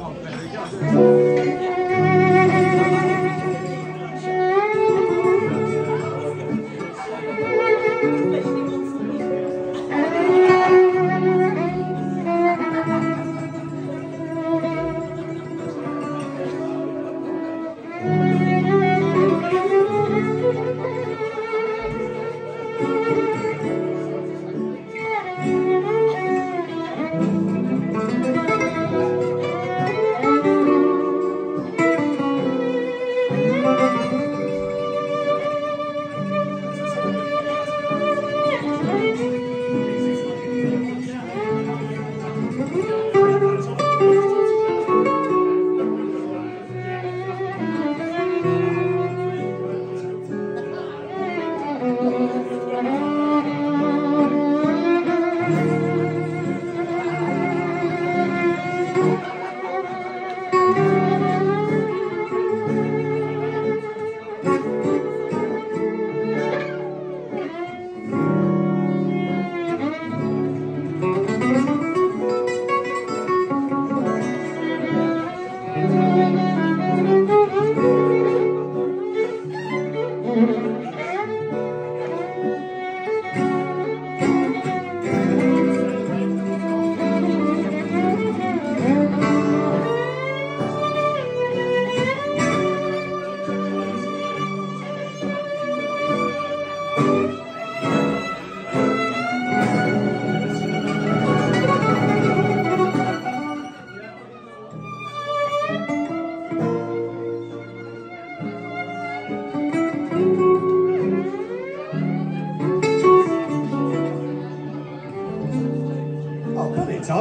本当に。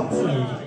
Thank you.